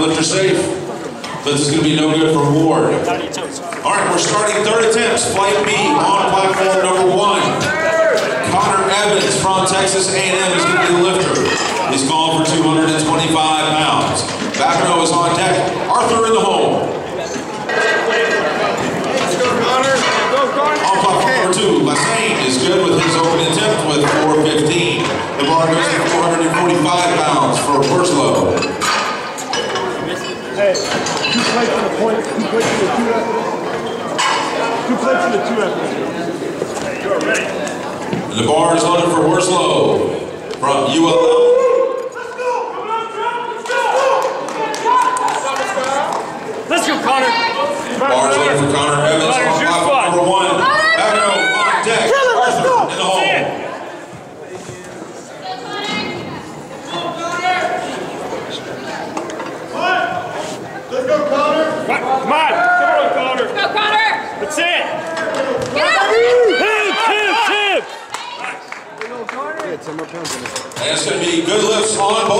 lifter safe. But this is going to be no good for Ward. All right, we're starting third attempts. Flight B on platform number one. Connor Evans from Texas A&M is going to be the lifter. He's calling for 225 pounds. Backhoe is on deck. Arthur in the hole. Two plates for the point, two plates for the two effort. Two plates for the two effort. Hey, you are ready. And the bar is loaded for Worslow from ULL. Let's go, Come on! Let's go! Let's go, Connor. Bar is loaded for Connor Evans Connor, on it's your platform spot. number one. Backhoe on deck. Arthur in the hole. Let's go, Connor. Come on, come on, Connor. Go, Connor! That's it. Get out! Tip, tip, tip. And it's going to be good lifts on both.